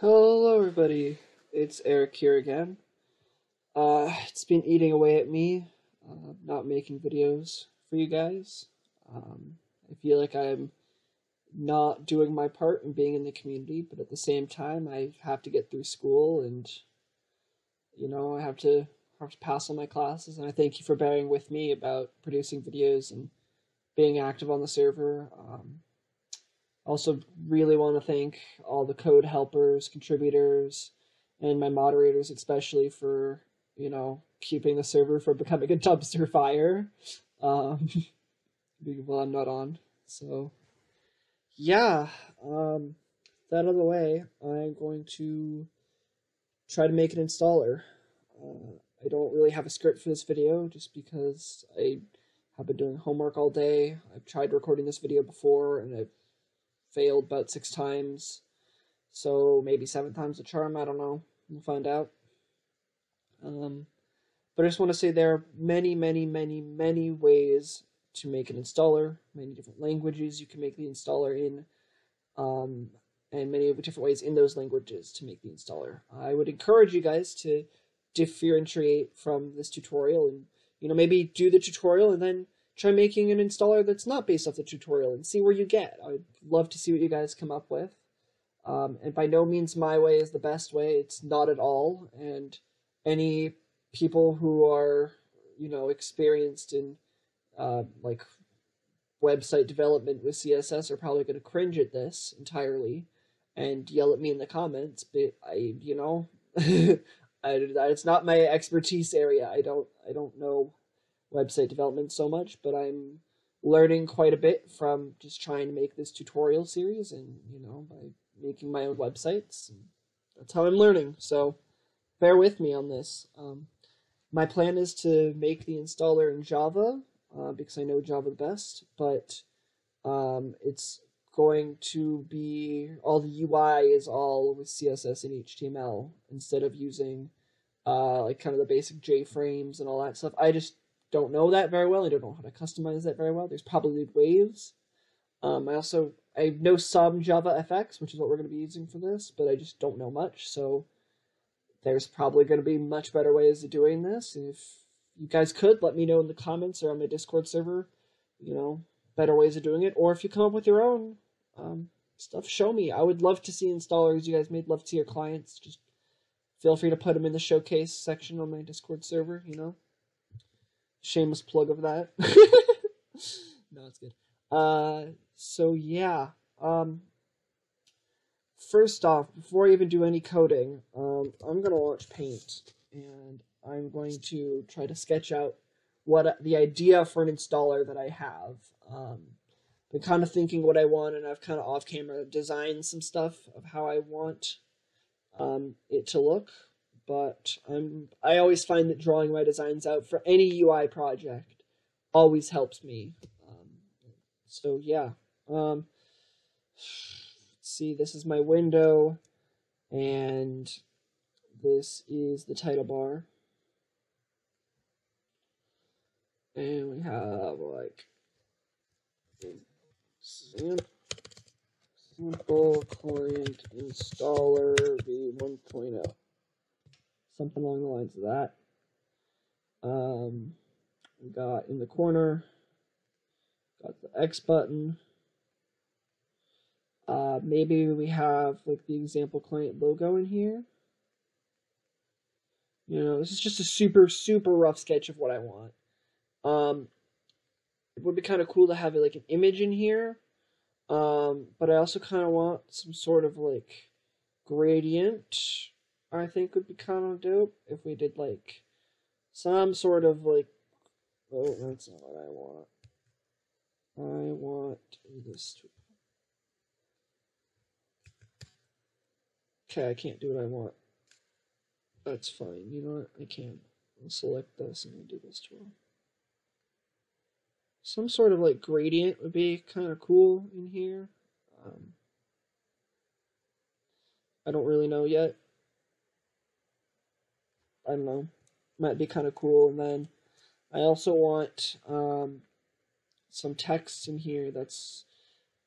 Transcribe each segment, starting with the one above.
Hello, everybody. It's Eric here again. Uh, it's been eating away at me, uh, not making videos for you guys. Um, I feel like I'm not doing my part in being in the community, but at the same time, I have to get through school and, you know, I have to, have to pass all my classes. And I thank you for bearing with me about producing videos and being active on the server. Um, also, really want to thank all the code helpers, contributors, and my moderators, especially for you know keeping the server from becoming a dumpster fire. Um, while I'm not on. So, yeah. Um, that out of the way, I'm going to try to make an installer. Uh, I don't really have a script for this video, just because I have been doing homework all day. I've tried recording this video before, and I've failed about six times. So maybe seven times the charm, I don't know. We'll find out. Um, but I just want to say there are many, many, many, many ways to make an installer, many different languages you can make the installer in, um, and many different ways in those languages to make the installer. I would encourage you guys to differentiate from this tutorial and, you know, maybe do the tutorial and then try making an installer that's not based off the tutorial and see where you get. I'd love to see what you guys come up with. Um, and by no means my way is the best way. It's not at all. And any people who are, you know, experienced in uh, like website development with CSS are probably going to cringe at this entirely and yell at me in the comments. But I, you know, I, it's not my expertise area. I don't, I don't know website development so much, but I'm learning quite a bit from just trying to make this tutorial series and, you know, by making my own websites. that's how I'm learning. So bear with me on this. Um, my plan is to make the installer in Java uh, because I know Java the best, but um, it's going to be all the UI is all with CSS and HTML instead of using uh, like kind of the basic JFrames and all that stuff. I just don't know that very well. I don't know how to customize that very well. There's probably waves. Um, I also I know some Java FX, which is what we're going to be using for this, but I just don't know much. So there's probably going to be much better ways of doing this. If you guys could let me know in the comments or on my Discord server, you know, better ways of doing it, or if you come up with your own um, stuff, show me. I would love to see installers you guys made. Love to your clients. Just feel free to put them in the showcase section on my Discord server. You know shameless plug of that. no, it's good. Uh, so yeah. Um, first off, before I even do any coding, um, I'm gonna launch Paint, and I'm going to try to sketch out what the idea for an installer that I have. Um, been kind of thinking what I want, and I've kind of off camera designed some stuff of how I want um, it to look but I'm I always find that drawing my designs out for any UI project always helps me. Um, so yeah, um, see, this is my window, and this is the title bar, and we have like simple client installer v1.0 something along the lines of that. Um, we got in the corner, got the X button. Uh, maybe we have like the example client logo in here. You know, this is just a super, super rough sketch of what I want. Um, it would be kind of cool to have like an image in here. Um, but I also kind of want some sort of like gradient I think would be kind of dope if we did like some sort of like. Oh, that's not what I want. I want this to. Okay, I can't do what I want. That's fine. You know what? I can. I'll select this and I'll do this to him. Some sort of like gradient would be kind of cool in here. Um, I don't really know yet. I don't know, might be kind of cool. And then I also want um, some text in here that's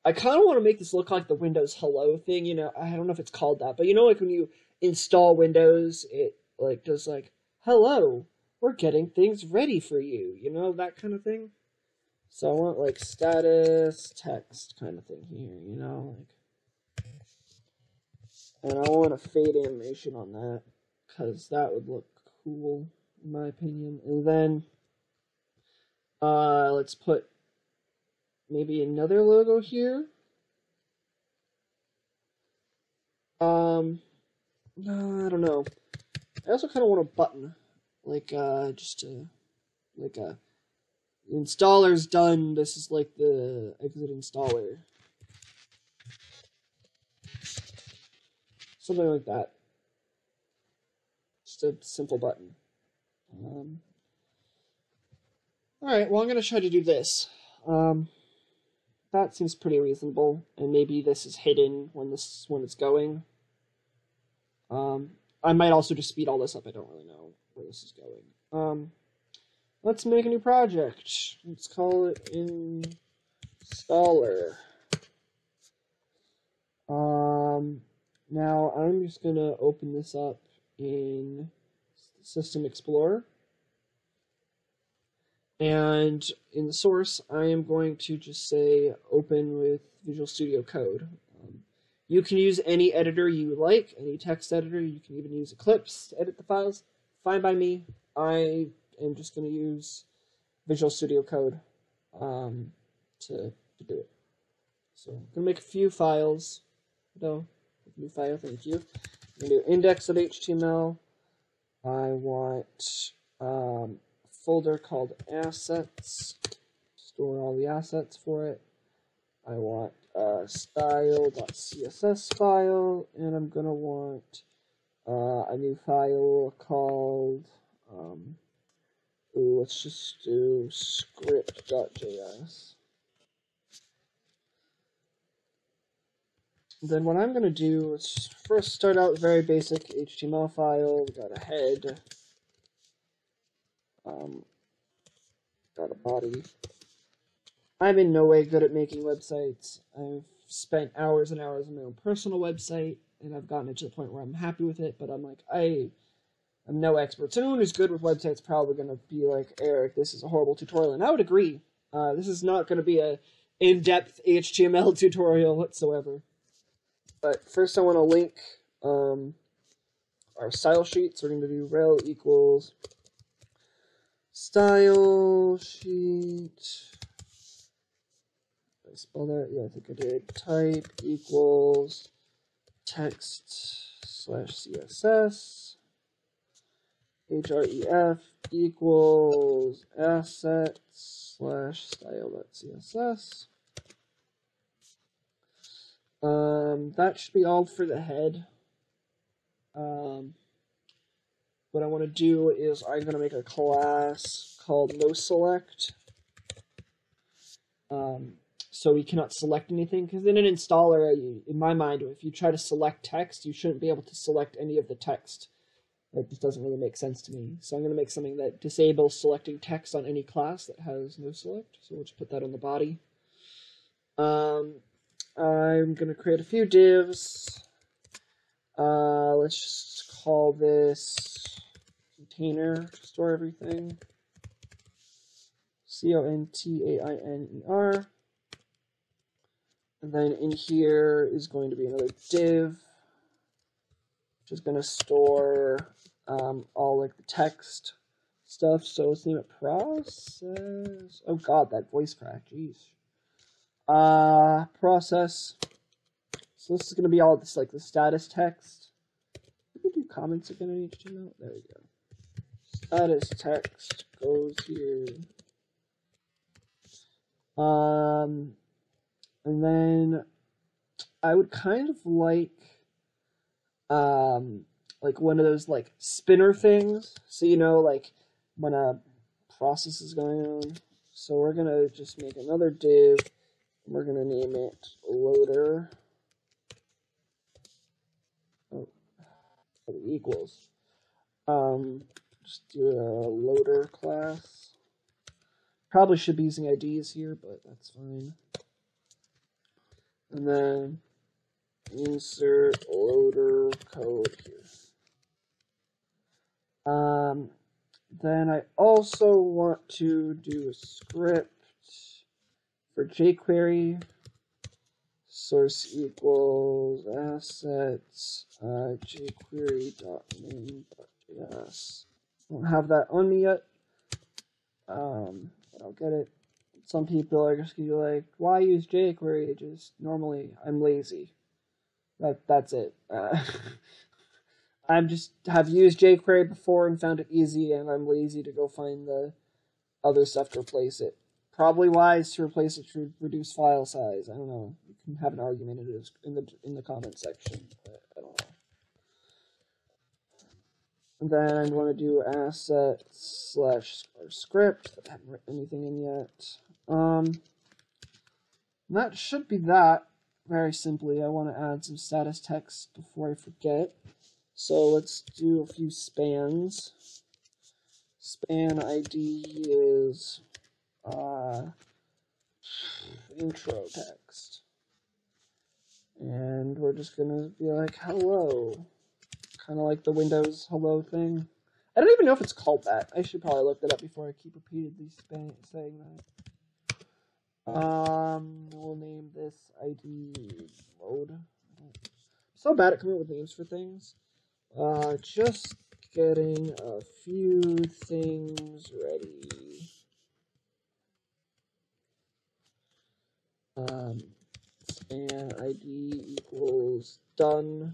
I kind of want to make this look like the Windows Hello thing. You know, I don't know if it's called that, but you know, like when you install Windows, it like does like, "Hello, we're getting things ready for you." You know that kind of thing. So I want like status text kind of thing here. You know, like, and I want a fade animation on that because that would look cool in my opinion. And then, uh, let's put maybe another logo here. Um, I don't know. I also kind of want a button, like uh, just to, like a installer's done. This is like the exit installer, something like that. A simple button. Um, all right. Well, I'm gonna try to do this. Um, that seems pretty reasonable, and maybe this is hidden when this when it's going. Um, I might also just speed all this up. I don't really know where this is going. Um, let's make a new project. Let's call it installer. Um, now I'm just gonna open this up in System Explorer. And in the source, I am going to just say open with Visual Studio Code. Um, you can use any editor you like, any text editor. You can even use Eclipse to edit the files. Fine by me. I am just going to use Visual Studio Code um, to, to do it. So I'm going to make a few files. No, new file, thank you. I'm going to do index.html. I want um, folder called assets, store all the assets for it. I want a style.css file, and I'm going to want uh, a new file called, um, ooh, let's just do script.js. Then what I'm going to do is first start out very basic HTML file. We got a head, um, got a body. I'm in no way good at making websites. I've spent hours and hours on my own personal website, and I've gotten it to the point where I'm happy with it. But I'm like, I am no expert. Someone who's good with websites probably going to be like, Eric, this is a horrible tutorial, and I would agree. Uh, this is not going to be a in-depth HTML tutorial whatsoever. But first, I want to link um, our style sheet. So we're going to do rel equals style sheet. Did I spell that? Yeah, I think I did. Type equals text slash CSS. href equals assets slash style.css. Um, that should be all for the head. Um, what I want to do is I'm going to make a class called noSelect. Um, so we cannot select anything, because in an installer, in my mind, if you try to select text, you shouldn't be able to select any of the text. It just doesn't really make sense to me. So I'm going to make something that disables selecting text on any class that has noSelect. So we'll just put that on the body. Um, I'm going to create a few divs. Uh, let's just call this container to store everything. C O N T A I N E R. And then in here is going to be another div, which is going to store um, all like the text stuff. So let's name it process. Oh god, that voice crack. Jeez. Uh, process. So this is going to be all this like the status text. We can do comments again in HTML. There we go status text goes here. Um, and then I would kind of like, um, like one of those like spinner things. So you know, like when a process is going on. So we're gonna just make another div. We're gonna name it loader. Oh, equals. Um, just do a loader class. Probably should be using IDs here, but that's fine. and then insert loader code here. Um, then I also want to do a script for jQuery. Source equals assets uh, jQuery.name.js. Don't have that on me yet. Um, but I'll get it. Some people are just gonna be like, "Why use jQuery?" Just normally, I'm lazy. That that's it. Uh, I've just have used jQuery before and found it easy, and I'm lazy to go find the other stuff to replace it. Probably wise to replace it to reduce file size. I don't know. You can have an argument in the in the comment section. I don't know. And then I'm going to do asset slash script. I haven't written anything in yet. Um, that should be that. Very simply, I want to add some status text before I forget. So let's do a few spans. Span ID is uh, intro text. And we're just gonna be like, hello. Kind of like the Windows hello thing. I don't even know if it's called that. I should probably look that up before I keep repeatedly saying that. Um, we'll name this ID mode. so bad at coming up with names for things. Uh, just getting a few things ready. Um, and ID equals done.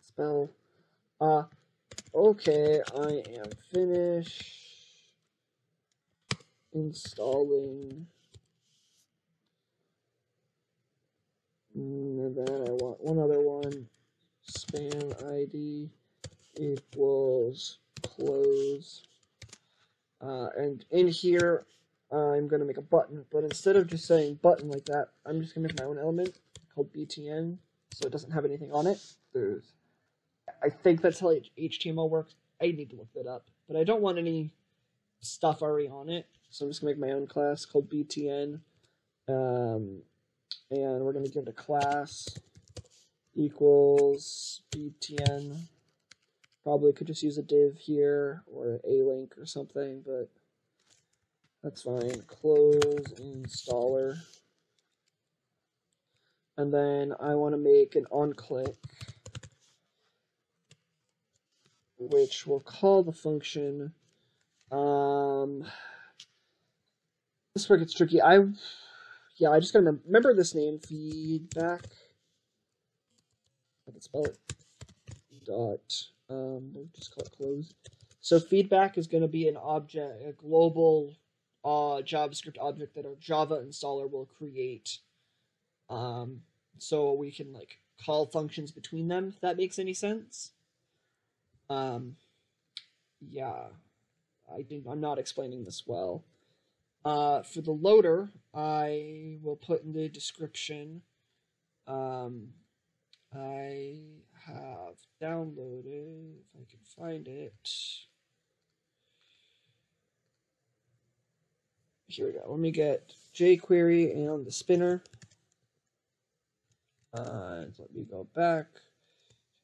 Spell. Uh, okay, I am finished installing and then I want one other one. Span ID equals close. Uh, and in here, uh, I'm going to make a button, but instead of just saying button like that, I'm just going to make my own element called btn, so it doesn't have anything on it. There's, I think that's how HTML works. I need to look that up, but I don't want any stuff already on it, so I'm just going to make my own class called btn. Um, and we're going to give it a class equals btn. Probably could just use a div here or a link or something, but that's fine. Close installer. And then I want to make an onClick, which will call the function. Um, this it gets tricky. I yeah, I just gotta remember, this name, feedback. I can spell it. Dot, um, we'll just call it close. So feedback is gonna be an object, a global uh, JavaScript object that our Java installer will create. Um, so we can like call functions between them, if that makes any sense. Um, yeah, I think I'm not explaining this well. Uh, for the loader, I will put in the description. Um, I have downloaded, if I can find it. Here we go. Let me get jQuery and the spinner. Uh, let me go back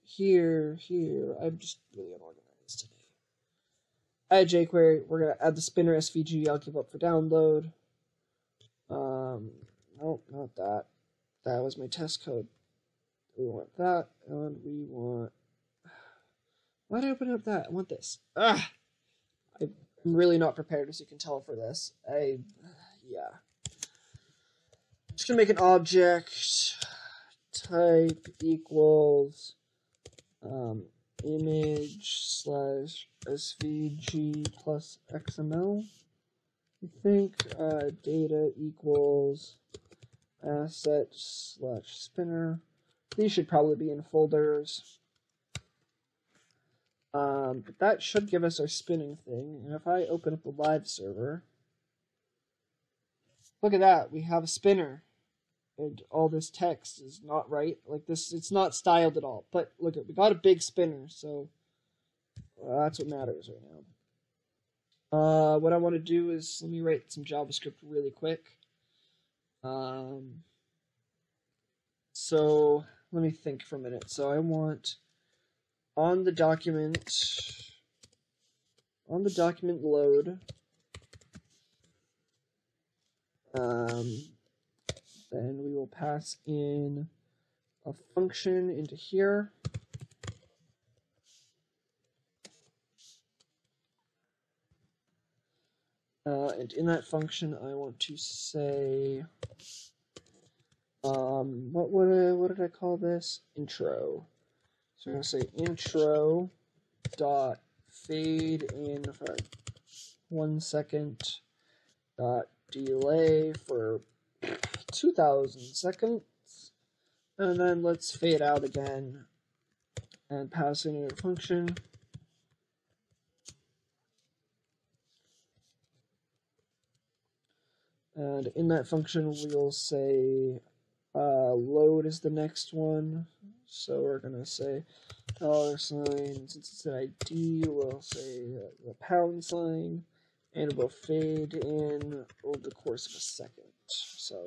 here, here. I'm just really unorganized today add jQuery. We're gonna add the spinner SVG. I'll give up for download. Um, nope, not that. That was my test code. We want that, and we want. Why did I open up that? I want this. Ah, I'm really not prepared, as you can tell, for this. I, yeah. Just gonna make an object. Type equals um, image slash svg plus xml. I think uh, data equals asset slash spinner. These should probably be in folders. Um, but that should give us our spinning thing. And if I open up the live server, look at that, we have a spinner and all this text is not right. Like this, it's not styled at all. But look at, we got a big spinner, so uh, that's what matters right now. Uh, what I want to do is let me write some JavaScript really quick. Um, so let me think for a minute. So I want on the document on the document load um, then we will pass in a function into here. Uh, and in that function I want to say um, what would I, what did I call this? Intro so I'm going to say intro dot fade in for one second dot delay for 2000 seconds. And then let's fade out again and pass in a function. And in that function we'll say uh, load is the next one so we're gonna say dollar sign, since it's an ID, we'll say the pound sign, and it will fade in over the course of a second. So,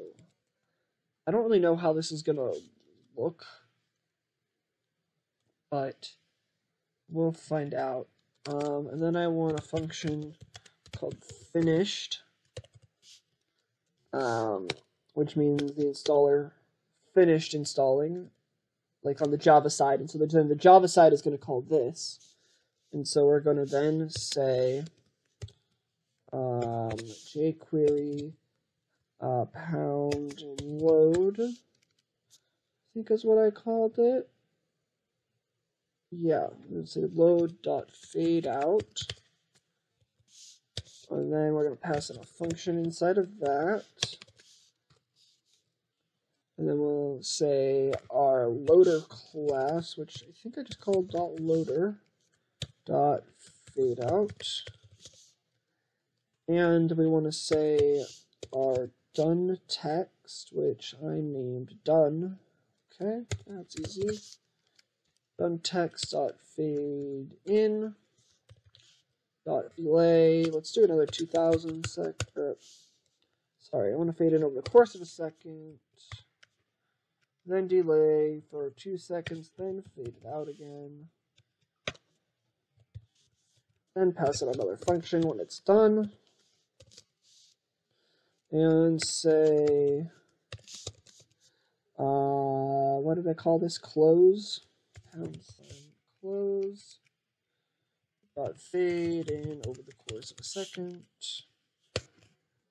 I don't really know how this is gonna look, but we'll find out. Um, and then I want a function called finished, um, which means the installer finished installing like on the Java side. And so then the Java side is going to call this. And so we're going to then say um, jQuery uh, pound load, I think is what I called it. Yeah, let's say load dot fade out. And then we're going to pass in a function inside of that. And then we'll say our loader class, which I think I just called dot loader dot fade out. And we want to say our done text, which I named done. Okay, that's easy. Done text dot fade in dot delay. Let's do another 2000 sec. Er, sorry, I want to fade in over the course of a second then delay for two seconds, then fade it out again. Then pass it another function when it's done. And say, uh, what did I call this? Close. Close. Dot fade in over the course of a second.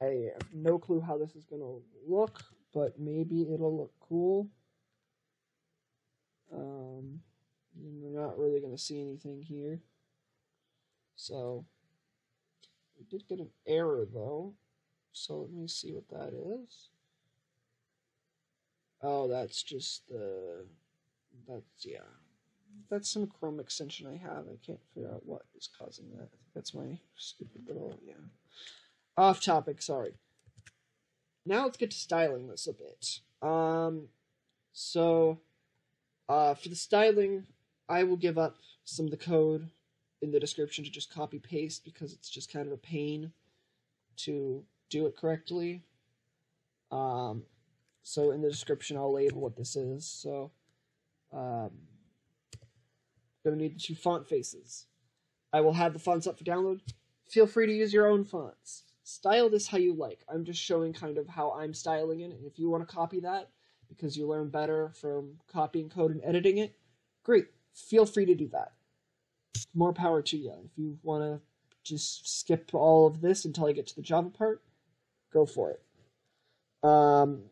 I have no clue how this is going to look, but maybe it'll look cool. Um, we're not really going to see anything here. So, we did get an error though. So let me see what that is. Oh, that's just the, that's, yeah. That's some Chrome extension I have. I can't figure out what is causing that. That's my stupid little, yeah. Off topic, sorry. Now let's get to styling this a bit. Um, so uh, for the styling, I will give up some of the code in the description to just copy paste because it's just kind of a pain to do it correctly. Um, so in the description, I'll label what this is. So, um, gonna need the two font faces. I will have the fonts up for download. Feel free to use your own fonts. Style this how you like. I'm just showing kind of how I'm styling it. And if you want to copy that, because you learn better from copying code and editing it, great. Feel free to do that. More power to you. If you want to just skip all of this until I get to the Java part, go for it. Um,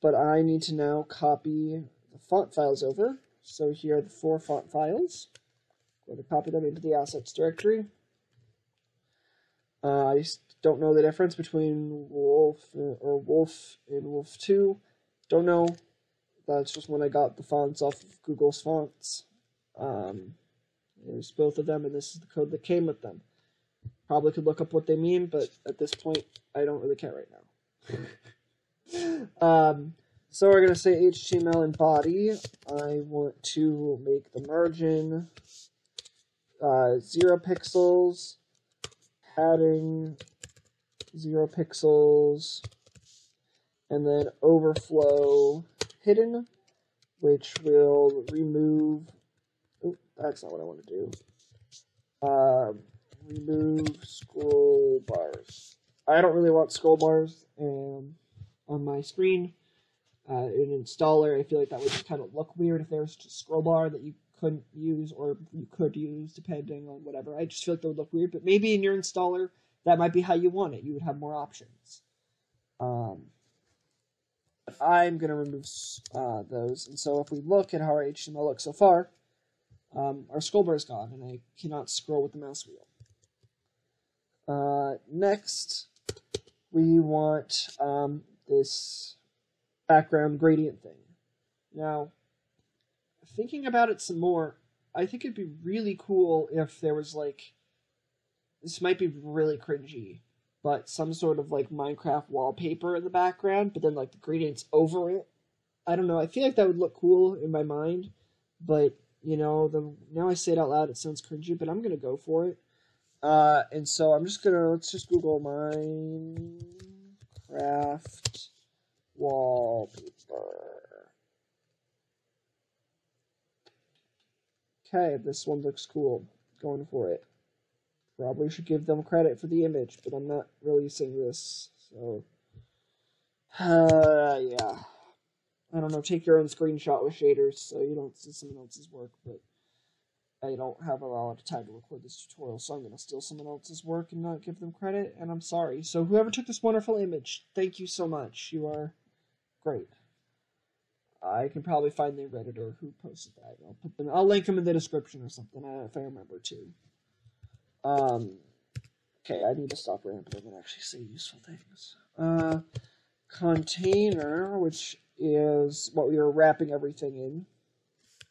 but I need to now copy the font files over. So here are the four font files. Go to copy them into the assets directory. Uh, I don't know the difference between WOFF or WOFF and WOFF 2. Don't know. That's just when I got the fonts off of Google's fonts. Um, there's both of them, and this is the code that came with them. Probably could look up what they mean, but at this point, I don't really care right now. um, so we're going to say HTML and body. I want to make the margin uh, 0 pixels, padding 0 pixels, and then overflow hidden, which will remove. Oh, that's not what I want to do. Uh, remove scroll bars. I don't really want scroll bars um, on my screen. Uh, an installer, I feel like that would kind of look weird if there was a scroll bar that you couldn't use or you could use depending on whatever. I just feel like that would look weird, but maybe in your installer, that might be how you want it. You would have more options. Um, I'm going to remove uh, those. And so if we look at how our HTML looks so far, um, our scroll bar is gone, and I cannot scroll with the mouse wheel. Uh, next, we want um, this background gradient thing. Now, thinking about it some more, I think it'd be really cool if there was like, this might be really cringy, but some sort of like Minecraft wallpaper in the background, but then like the gradients over it. I don't know. I feel like that would look cool in my mind, but you know, the now I say it out loud, it sounds cringy, but I'm gonna go for it. Uh, and so I'm just gonna let's just Google Minecraft wallpaper. Okay, this one looks cool. Going for it. Probably should give them credit for the image, but I'm not releasing this, so. Uh, yeah. I don't know, take your own screenshot with shaders so you don't see someone else's work, but I don't have a lot of time to record this tutorial, so I'm going to steal someone else's work and not give them credit, and I'm sorry. So whoever took this wonderful image, thank you so much. You are great. I can probably find the redditor who posted that. I'll put them. I'll link them in the description or something if I remember to. Um. Okay, I need to stop rambling and actually say useful things. Uh, container, which is what we are wrapping everything in.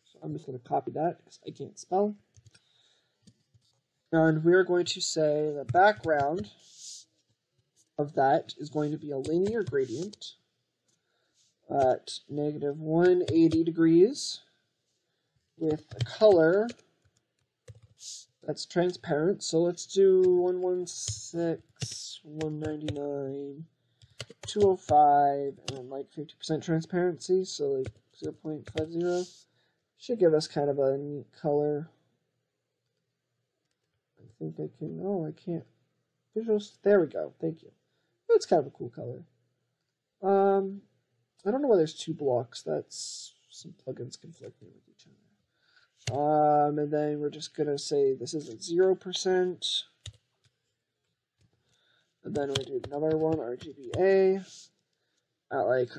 So I'm just going to copy that because I can't spell. And we're going to say the background of that is going to be a linear gradient at negative 180 degrees with a color that's transparent. So let's do 116, 199, 205, and like 50% transparency, so like 0 0.50. Should give us kind of a neat color. I think I can, oh, I can't. Visuals, there we go, thank you. That's kind of a cool color. Um, I don't know why there's two blocks. That's some plugins conflicting with each other. Um, and then we're just gonna say this is at zero percent. And then we do another one, RGBA, at like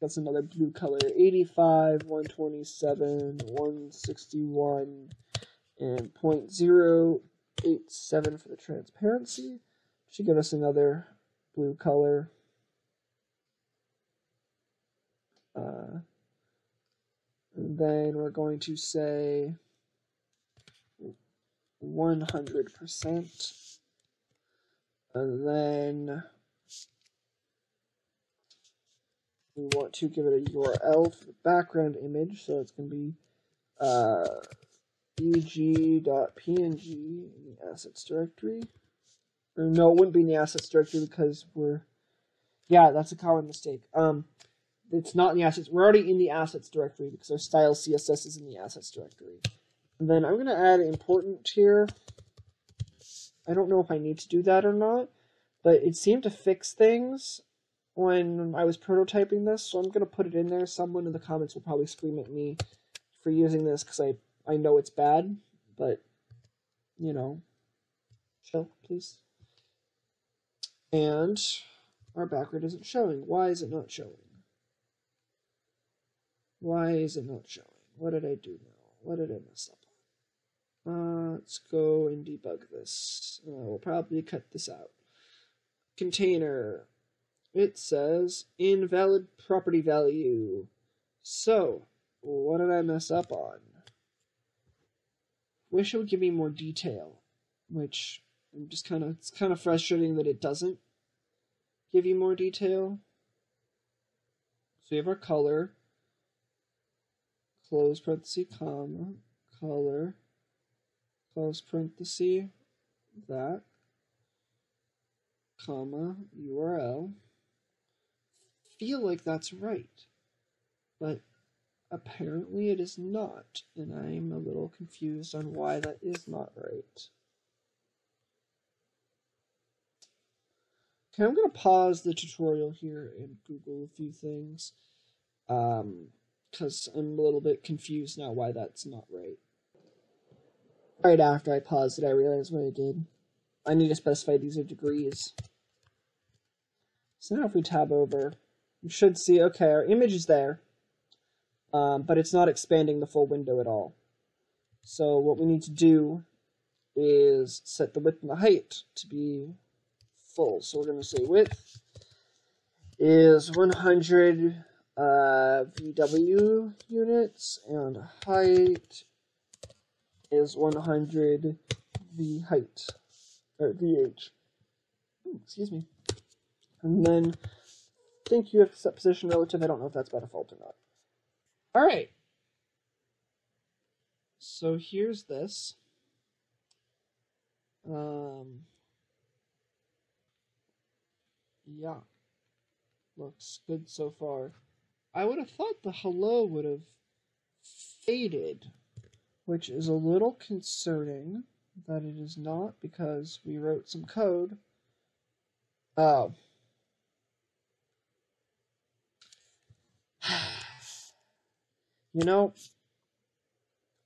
that's another blue color, 85, 127, 161, and 0.087 for the transparency. Should give us another blue color. Uh, then we're going to say 100%. And then we want to give it a URL for the background image, so it's going to be uh, eg.png in the assets directory. Or no, it wouldn't be in the assets directory because we're, yeah, that's a common mistake. Um, it's not in the assets. We're already in the assets directory because our style CSS is in the assets directory. And then I'm going to add important here. I don't know if I need to do that or not, but it seemed to fix things when I was prototyping this, so I'm going to put it in there. Someone in the comments will probably scream at me for using this because I, I know it's bad, but, you know, chill, please. And our background isn't showing. Why is it not showing? Why is it not showing? What did I do now? What did I mess up on? Uh, let's go and debug this. Uh, we'll probably cut this out. Container. It says invalid property value. So, what did I mess up on? Wish it would give me more detail, which I'm just kind of it's kind of frustrating that it doesn't give you more detail. So we have our color close parenthesis, comma, color, close parenthesis, that, comma, URL, feel like that's right, but apparently it is not, and I'm a little confused on why that is not right. Okay, I'm going to pause the tutorial here and Google a few things, um, because I'm a little bit confused now why that's not right. Right after I paused it, I realized what I did. I need to specify these are degrees. So now if we tab over, you should see, okay, our image is there, um, but it's not expanding the full window at all. So what we need to do is set the width and the height to be full. So we're going to say width is 100 uh, VW units and height is 100 V height or VH. Ooh, excuse me. And then I think you have set position relative. I don't know if that's by default or not. All right. So here's this. Um, yeah. Looks good so far. I would have thought the hello would have faded, which is a little concerning that it is not because we wrote some code. Oh. you know,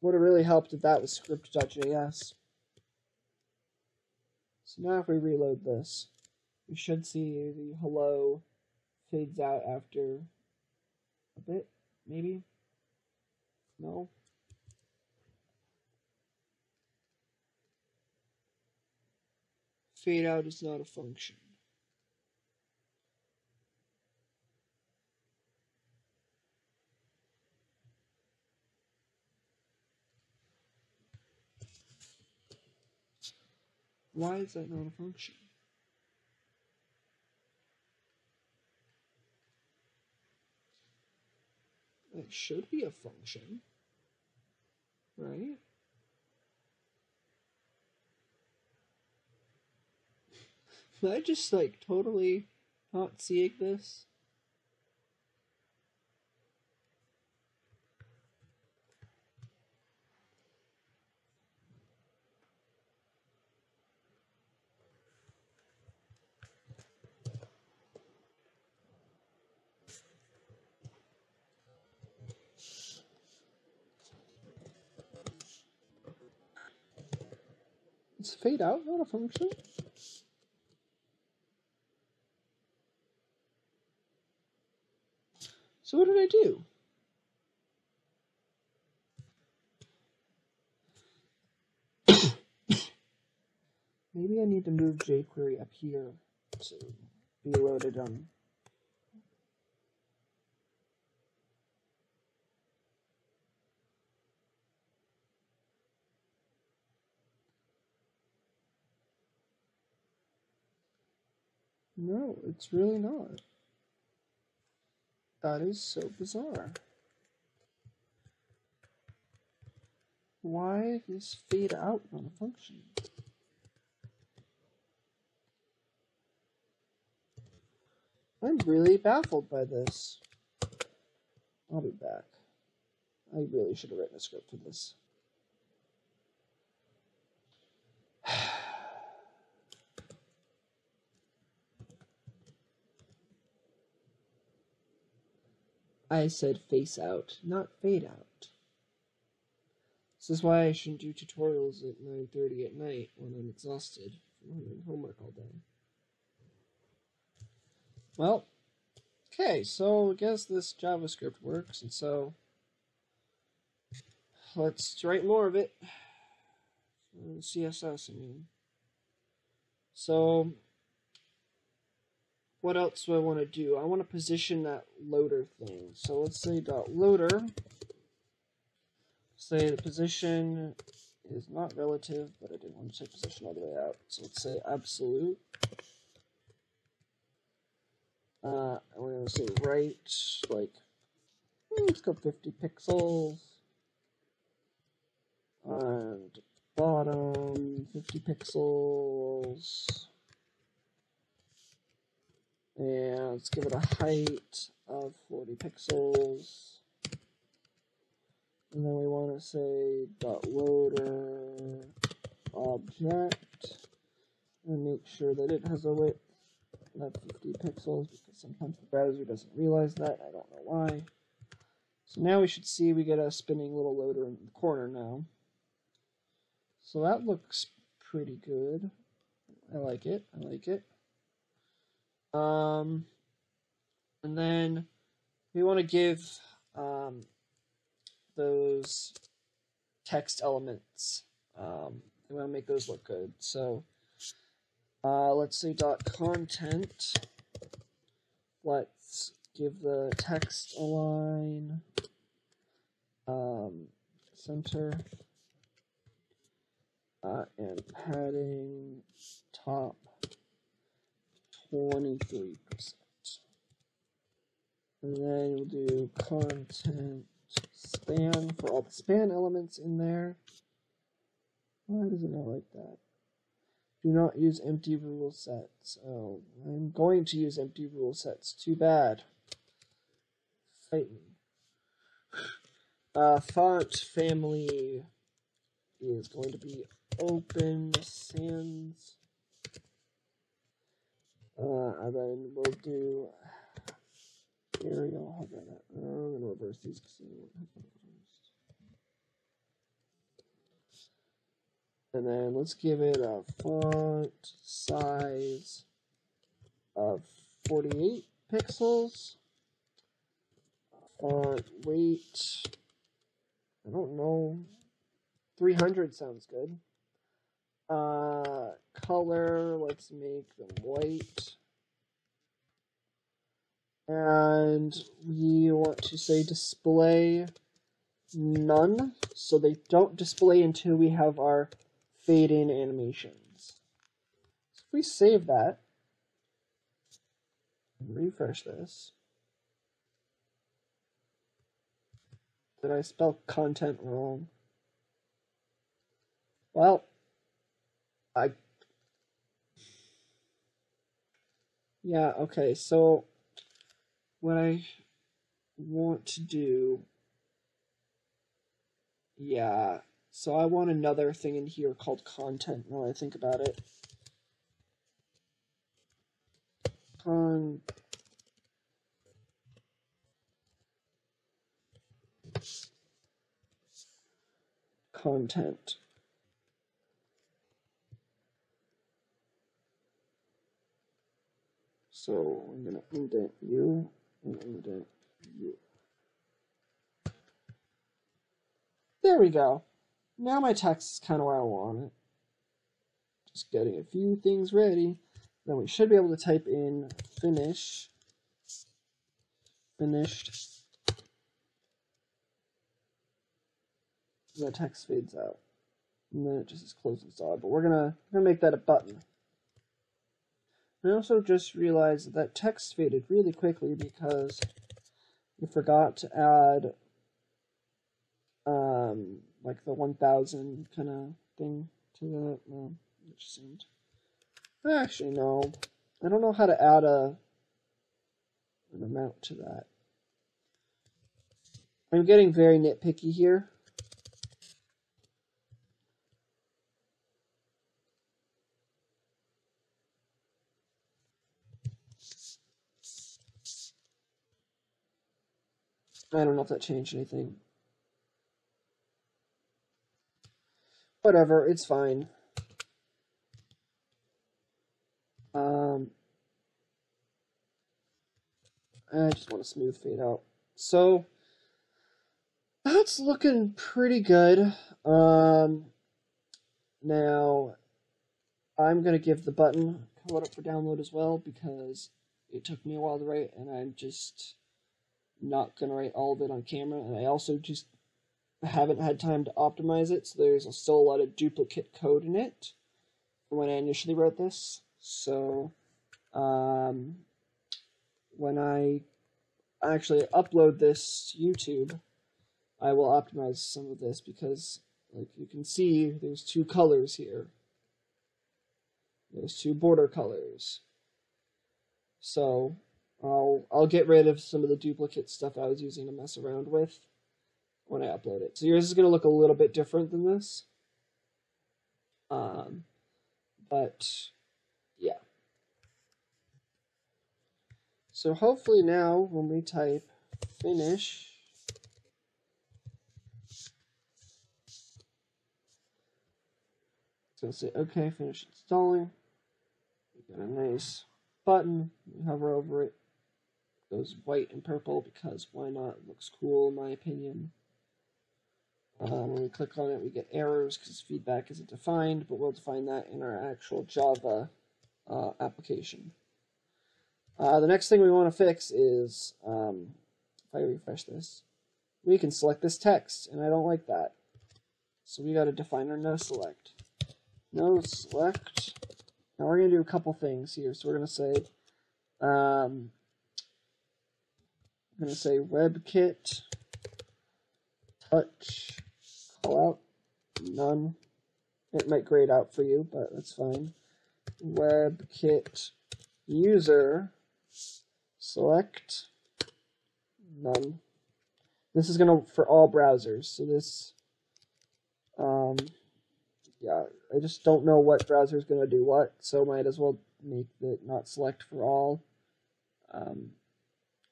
would have really helped if that was script.js. So now if we reload this, we should see the hello fades out after a bit, maybe? No? Fade out is not a function. Why is that not a function? It should be a function, right? Am I just like totally not seeing this? Fade out not a function? So what did I do? Maybe I need to move jQuery up here to be loaded on. No, it's really not. That is so bizarre. Why is fade out not a function? I'm really baffled by this. I'll be back. I really should have written a script for this. I said face out, not fade out. This is why I shouldn't do tutorials at 9.30 at night when I'm exhausted from doing homework all day. Well, okay, so I guess this JavaScript works, and so let's write more of it. CSS, I mean. So what else do I want to do? I want to position that loader thing. So let's say dot loader. Say the position is not relative, but I didn't want to say position all the way out. So let's say absolute. Uh, we're going to say right, like, hmm, let's go 50 pixels. And bottom, 50 pixels. And let's give it a height of 40 pixels. And then we want to say dot loader object and make sure that it has a width of 50 pixels because sometimes the browser doesn't realize that. I don't know why. So now we should see we get a spinning little loader in the corner now. So that looks pretty good. I like it. I like it. Um, and then we want to give um, those text elements. Um, we want to make those look good. So uh, let's say dot content. Let's give the text align. Um, center. Uh, and padding top 23%. And then we'll do content span for all the span elements in there. Why does it not like that? Do not use empty rule sets. Oh, I'm going to use empty rule sets. Too bad. Fight me. Uh, font family is going to be Open Sans. Uh, and then we'll do Arial. I'm going to reverse these And then let's give it a font size of 48 pixels. Font weight, I don't know, 300 sounds good. Uh, color, let's make them white. And we want to say display none, so they don't display until we have our fade in animations. So if we save that, refresh this, did I spell content wrong? Well, I. Yeah, okay, so what I want to do. Yeah, so I want another thing in here called content now I think about it. Con content. So I'm gonna indent you and indent you. There we go. Now my text is kind of where I want it. Just getting a few things ready. Then we should be able to type in finish. Finished. The text fades out. And then it just is closed and. But we're gonna, we're gonna make that a button. I also just realized that, text faded really quickly because we forgot to add um, like the 1000 kind of thing to that. Well, it just seemed. Actually, no. I don't know how to add a an amount to that. I'm getting very nitpicky here. I don't know if that changed anything. Whatever, it's fine. Um, I just want a smooth fade out. So, that's looking pretty good. Um, now, I'm going to give the button code up for download as well because it took me a while to write and I'm just not going to write all of it on camera. And I also just haven't had time to optimize it, so there's still a lot of duplicate code in it when I initially wrote this. So um, when I actually upload this to YouTube, I will optimize some of this because, like you can see, there's two colors here. There's two border colors. So I'll I'll get rid of some of the duplicate stuff I was using to mess around with when I upload it. So yours is going to look a little bit different than this. Um, but yeah. So hopefully now when we type finish, it's going to say, okay, finish installing. We got a nice button. Hover over it. Goes white and purple because why not? It looks cool in my opinion. Um, when we click on it, we get errors because feedback isn't defined, but we'll define that in our actual Java uh, application. Uh, the next thing we want to fix is, um, if I refresh this, we can select this text, and I don't like that. So we got to define our no select. No select. Now we're going to do a couple things here. So we're going to say, um, I'm going to say WebKit touch call out none. It might grayed out for you, but that's fine. WebKit user select none. This is gonna for all browsers. So this, um, yeah, I just don't know what browser is gonna do what, so might as well make it not select for all. Um,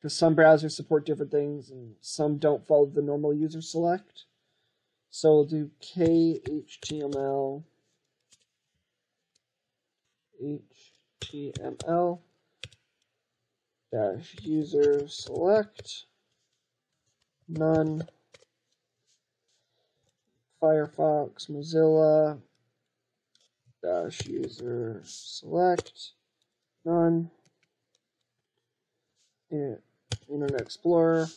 because some browsers support different things and some don't follow the normal user select. So we'll do khtml html dash user select none Firefox Mozilla dash user select none Internet Explorer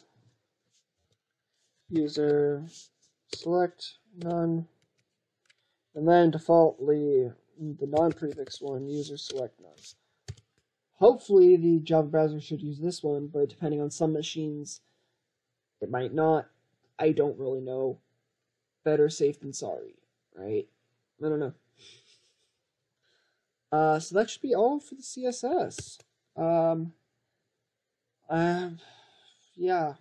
user select none, and then defaultly the non-prefix one, user select none. Hopefully the Java browser should use this one, but depending on some machines, it might not. I don't really know. Better safe than sorry, right? I don't know. Uh, so that should be all for the CSS. Um, um, yeah.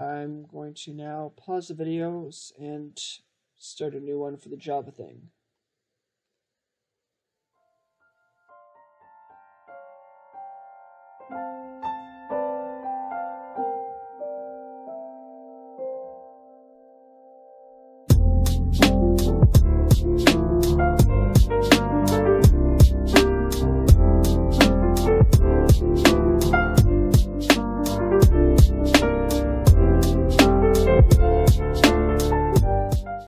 I'm going to now pause the videos and start a new one for the Java thing.